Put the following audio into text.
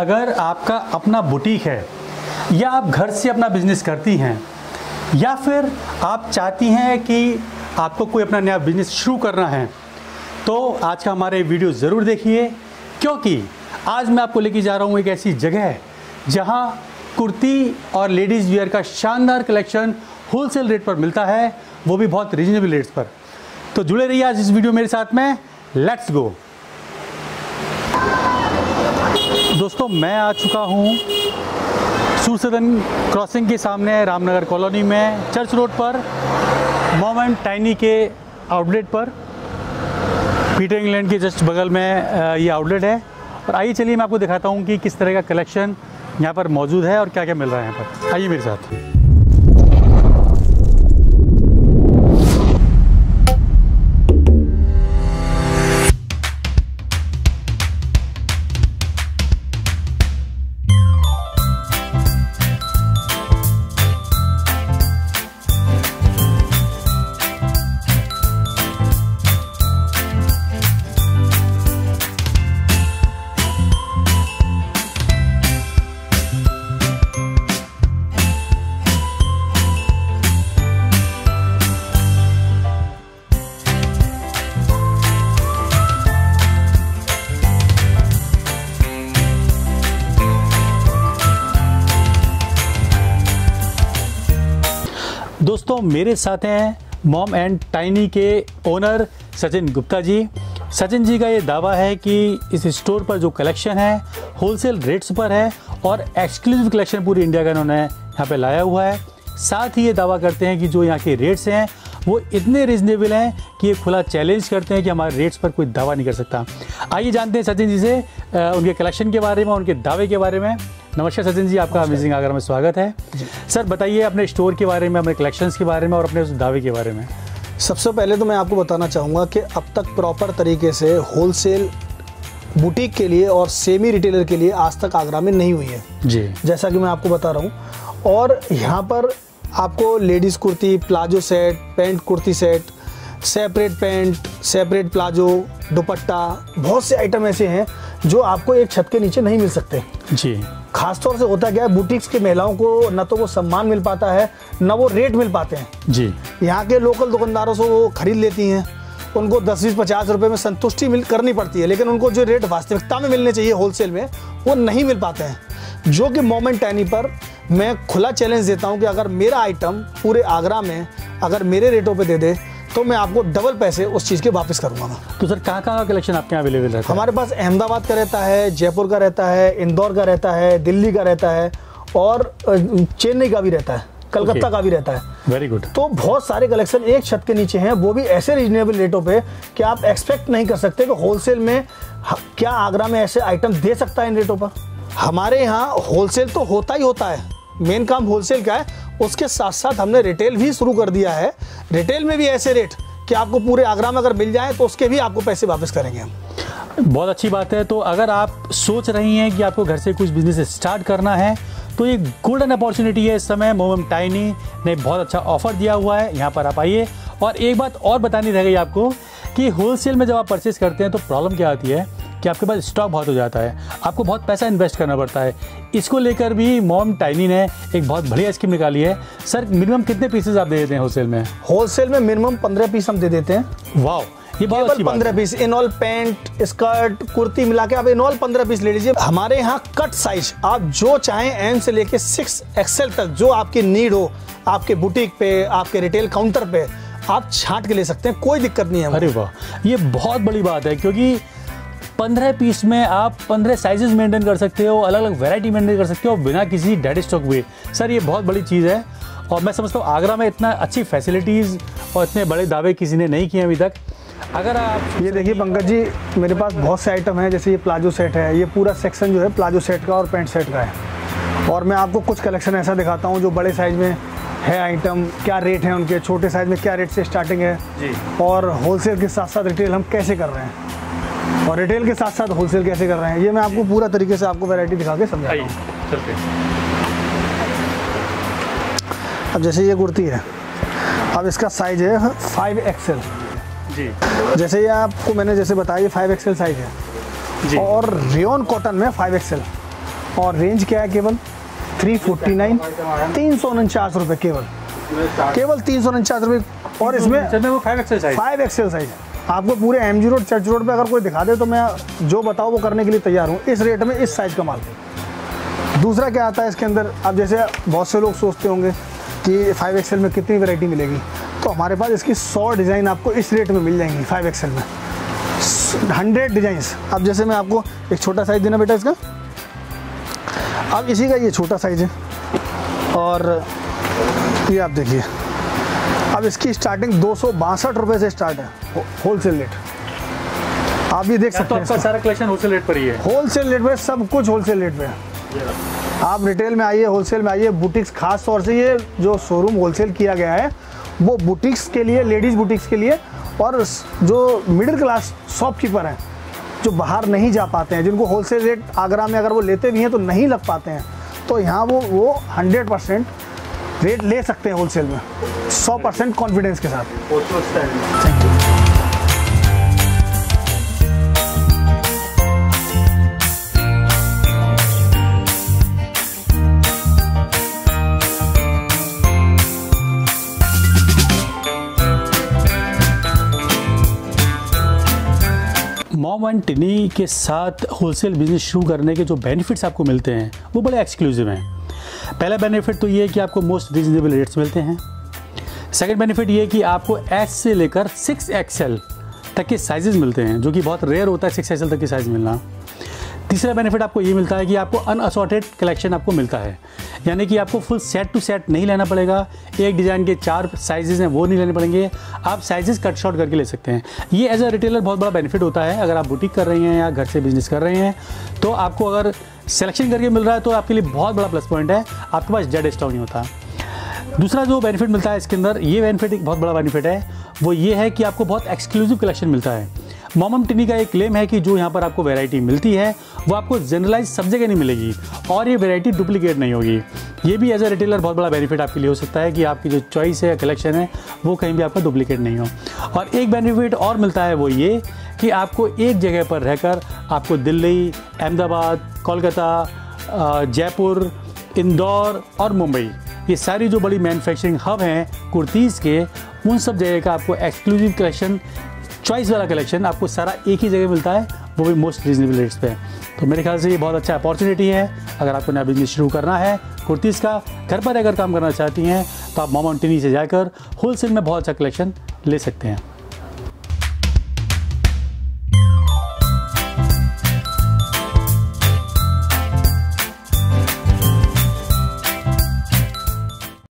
अगर आपका अपना बुटीक है, या आप घर से अपना बिज़नेस करती हैं, या फिर आप चाहती हैं कि आपको कोई अपना नया बिज़नेस शुरू करना है तो आज का हमारे वीडियो ज़रूर देखिए, क्योंकि आज मैं आपको लेके जा रहा हूँ एक ऐसी जगह जहाँ कुर्ती और लेडीज़ वियर का शानदार कलेक्शन होलसेल रेट पर मिलता है, वो भी बहुत रीजनेबल रेट्स पर। तो जुड़े रहिए आज इस वीडियो मेरे साथ में लेट्स गो दोस्तों, मैं आ चुका हूँ सूरसदन क्रॉसिंग के सामने रामनगर कॉलोनी में, चर्च रोड पर मोमेंट टाइनी के आउटलेट पर। पीटर इंग्लैंड के जस्ट बगल में ये आउटलेट है। और आइए चलिए, मैं आपको दिखाता हूँ कि किस तरह का कलेक्शन यहाँ पर मौजूद है और क्या क्या मिल रहा है यहाँ पर। आइए मेरे साथ। दोस्तों, मेरे साथ हैं मॉम एंड टाइनी के ओनर सचिन गुप्ता जी। सचिन जी का ये दावा है कि इस स्टोर पर जो कलेक्शन है, होलसेल रेट्स पर है और एक्सक्लूसिव कलेक्शन पूरी इंडिया का इन्होंने यहाँ पे लाया हुआ है। साथ ही ये दावा करते हैं कि जो यहाँ के रेट्स हैं, वो इतने रिजनेबल हैं कि ये खुला चैलेंज करते हैं कि हमारे रेट्स पर कोई दावा नहीं कर सकता। आइए जानते हैं सचिन जी से उनके कलेक्शन के बारे में, उनके दावे के बारे में। नमस्कार सचिन जी आपका अमेजिंग आगरा में स्वागत है। सर बताइए अपने स्टोर के बारे में अपने कलेक्शंस के बारे में और अपने उस दावे के बारे में। सबसे पहले तो मैं आपको बताना चाहूँगा कि अब तक प्रॉपर तरीके से होलसेल बुटीक के लिए और सेमी रिटेलर के लिए आज तक आगरा में नहीं हुई है। जी। जैसा कि मैं आपको बता रहा हूँ। और यहाँ पर आपको ladies kurti palazzo set pant kurti set separate pant separate palazzo dupatta बहुत से आइटम ऐसे हैं जो आपको एक छत के नीचे नहीं मिल सकते। जी। खासतौर से होता क्या है बुटीक्स के महिलाओं को न तो वो सम्मान मिल पाता है न वो रेट मिल पाते हैं। जी। यहाँ के लोकल दुकानदारों से वो खरीद लेती हैं। उनको दस बीस पचास रुपए में संतुष्टि मिल करनी पड़ती है लेकिन उनको जो रेट वास्तविकता में मिलने चाहिए होलसेल में वो नहीं मिल पाते हैं। जो कि मोमेंट टैनी पर मैं खुला चैलेंज देता हूँ कि अगर मेरा आइटम पूरे आगरा में अगर मेरे रेटों पे दे दे तो मैं आपको डबल पैसे उस चीज़ के वापस करूँगा मैं तो सर कहाँ कहाँ का कलेक्शन आपके यहाँ अवेलेबल है? हमारे पास अहमदाबाद का रहता है जयपुर का रहता है इंदौर का रहता है दिल्ली का रहता है और चेन्नई का भी रहता है कलकत्ता Okay. का भी रहता है। वेरी गुड तो बहुत सारे कलेक्शन एक छत के नीचे हैं वो भी ऐसे रीजनेबल रेटों पे कि आप एक्सपेक्ट नहीं कर सकते कि होलसेल में क्या आगरा में ऐसे आइटम दे सकता है इन रेटों पर। हमारे यहाँ होलसेल तो होता ही होता है। मेन काम होलसेल का है उसके साथ साथ हमने रिटेल भी शुरू कर दिया है। रिटेल में भी ऐसे रेट कि आपको पूरे आगरा में अगर मिल जाए तो उसके भी आपको पैसे वापस करेंगे हम। बहुत अच्छी बात है। तो अगर आप सोच रही हैं कि आपको घर से कुछ बिज़नेस स्टार्ट करना है तो ये गोल्डन अपॉर्चुनिटी है इस समय। मोमम टाइनी ने बहुत अच्छा ऑफ़र दिया हुआ है। यहाँ पर आप आइए। और एक बात और बतानी रह गई आपको कि होलसेल में जब आप परचेस करते हैं तो प्रॉब्लम क्या आती है? कि आपके पास स्टॉक बहुत हो जाता है आपको बहुत पैसा इन्वेस्ट करना पड़ता है। इसको लेकर भी मॉम टाइनी ने एक बहुत बढ़िया स्कीम निकाली है। सर मिनिमम कितने पीसेज आप दे देते हैं होलसेल में? होलसेल में मिनिमम पंद्रह पीस हम दे देते हैं। वाह ये बहुत अच्छी बात पंद्रह piece in all pant skirt kurti मिला के आप इनऑल पंद्रह पीस ले लीजिए। हमारे यहाँ कट साइज़ आप जो चाहें एम से लेके सिक्स एक्सएल तक जो आपकी नीड हो आपके बुटीक पे आपके रिटेल काउंटर पे आप छांट के ले सकते हैं कोई दिक्कत नहीं है। अरे वाह ये बहुत बड़ी बात है क्योंकि पंद्रह पीस में आप पंद्रह साइजेस मेंटेन कर सकते हो अलग अलग वैरायटी मेंटेन कर सकते हो बिना किसी डेड स्टॉक हुए सर ये बहुत बड़ी चीज़ है और मैं समझता हूँ आगरा में इतना अच्छी फैसिलिटीज़ और इतने बड़े दावे किसी ने नहीं किए अभी तक। अगर आप ये देखिए पंकज जी मेरे पास बहुत से आइटम हैं जैसे ये प्लाजो सेट है ये पूरा सेक्शन जो है प्लाजो सेट का और पैंट सेट का है। और मैं आपको कुछ कलेक्शन ऐसा दिखाता हूँ जो बड़े साइज़ में है आइटम क्या रेट है उनके छोटे साइज़ में क्या रेट से स्टार्टिंग है। जी। और होलसेल के साथ साथ रिटेल हम कैसे कर रहे हैं? और रिटेल के साथ साथ होलसेल कैसे कर रहे हैं? ये मैं आपको पूरा तरीके से आपको वैरायटी दिखा के समझा अब जैसे ये कुर्ती है अब इसका साइज़ है फाइव एक्सएल जी। जैसे ये आपको मैंने जैसे बताया ये फाइव एक्सएल साइज़ है। जी। और रेयन कॉटन में फाइव एक्सएल और रेंज क्या है केवल? थ्री फोर्टी नाइन तीन सौ उनचास रुपये केवल। केवल तीन सौ उनचास रुपये और इसमें वो five XL size five XL size है। आपको पूरे M G road church road पे अगर कोई दिखा दे तो मैं जो बताऊँ वो करने के लिए तैयार हूँ। इस रेट में इस साइज़ का माल। दूसरा क्या आता है इसके अंदर? अब जैसे बहुत से लोग सोचते होंगे कि फाइव एक्सेल में कितनी वैरायटी मिलेगी। तो हमारे पास इसकी सौ डिज़ाइन आपको इस रेट में मिल जाएँगी फाइव एक्सेल में। हंड्रेड डिज़ाइंस अब जैसे मैं आपको एक छोटा साइज़ देना बेटा इसका। अब इसी का ये छोटा साइज़ है। और ये आप देखिए। अब इसकी स्टार्टिंग दो सौ से स्टार्ट है होलसेल रेट आप ये देख सकते तो हैं। आपका सारा कलेक्शन होलसेल रेट पर ही है। होलसेल रेट पे सब कुछ होलसेल रेट पे है। आप रिटेल में आइए होलसेल में आइए बुटीक्स खास तौर से ये जो शोरूम होलसेल किया गया है वो बुटीक्स के लिए लेडीज़ बुटीक्स के लिए और जो मिडिल क्लास शॉपकीपर हैं जो बाहर नहीं जा पाते हैं जिनको होलसेल रेट आगरा में अगर वो लेते भी हैं तो नहीं लग पाते हैं। तो यहाँ वो वो हंड्रेड परसेंट रेट ले सकते हैं होलसेल में। सौ परसेंट कॉन्फिडेंस के साथ। Thank you mom and tiny के साथ होलसेल बिज़नेस शुरू करने के जो बेनिफिट्स आपको मिलते हैं, वो बड़े एक्सक्लूसिव हैं। पहला बेनिफिट तो ये है कि आपको मोस्ट रीजनेबल रेट्स मिलते हैं। सेकंड बेनिफिट ये कि आपको एस से लेकर सिक्स एक्सएल तक के साइजेस मिलते हैं, जो कि बहुत रेयर होता है सिक्स एक्सएल तक के साइज़ मिलना। तीसरा बेनिफिट आपको ये मिलता है कि आपको अनअसॉर्टेड कलेक्शन आपको मिलता है। यानी कि आपको फुल सेट टू सेट नहीं लेना पड़ेगा, एक डिज़ाइन के चार साइजेज़ हैं, वो नहीं लेने पड़ेंगे। आप साइजेस कट शॉर्ट करके ले सकते हैं। ये एज अ रिटेलर बहुत बड़ा बेनिफिट होता है। अगर आप बुटीक कर रहे हैं या घर से बिज़नेस कर रहे हैं तो आपको अगर सिलेक्शन करके मिल रहा है तो आपके लिए बहुत बड़ा प्लस पॉइंट है। आपके पास जेड स्टॉक नहीं होता। दूसरा जो बेनिफिट मिलता है इसके अंदर, ये बेनिफिट एक बहुत बड़ा बेनिफिट है। वो ये है कि आपको बहुत एक्सक्लूसिव कलेक्शन मिलता है। मोमम टिनी का एक क्लेम है कि जो यहाँ पर आपको वैरायटी मिलती है, वो आपको जनरलाइज सब जगह नहीं मिलेगी और ये वैरायटी डुप्लीकेट नहीं होगी। ये भी एज अ रिटेलर बहुत बड़ा बेनिफिट आपके लिए हो सकता है कि आपकी जो चॉइस है कलेक्शन है, वो कहीं भी आपका डुप्लीकेट नहीं हो। और एक बेनिफिट और मिलता है वो ये कि आपको एक जगह पर रहकर आपको दिल्ली, अहमदाबाद, कोलकाता जयपुर, इंदौर और मुंबई। ये सारी जो बड़ी मैन्युफैक्चरिंग हब हैं, कुर्तीज़ के, उन सब जगह का आपको एक्सक्लूसिव कलेक्शन चॉइस वाला कलेक्शन आपको सारा एक ही जगह मिलता है, वो भी मोस्ट रीजनेबल रेट्स पे। तो मेरे ख्याल से ये बहुत अच्छा अपॉर्चुनिटी है। अगर आपको नया बिज़नेस शुरू करना है, कुर्तीज़ का, घर पर अगर काम करना चाहती हैं तो आप मोमोटिनी से जाकर होलसेल में बहुत अच्छा कलेक्शन ले सकते हैं।